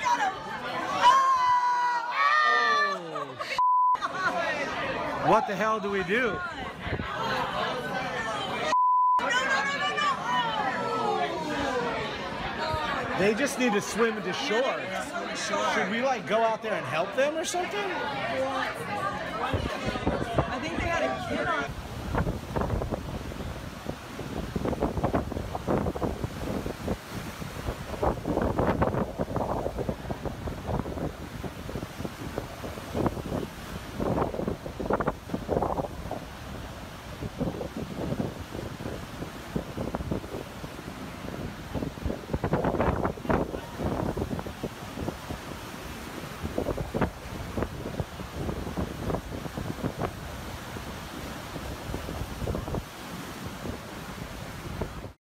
got him! Oh! oh what the hell do we do? They just need to swim to shore. Should we like go out there and help them or something?